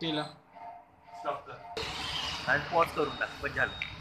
केलं. स्टॉप कर आणि पॉज करून टाक. पण झालं.